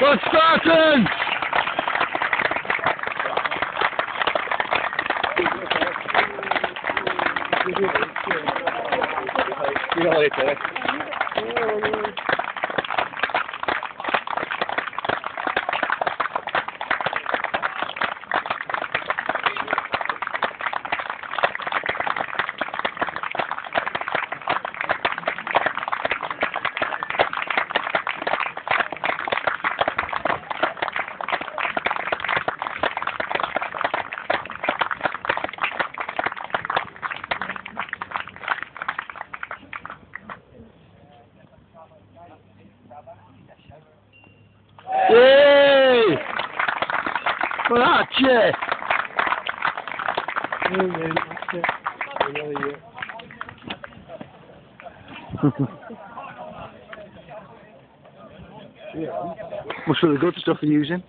Spartans! See you later. Bracie! What should we go to stuff for using?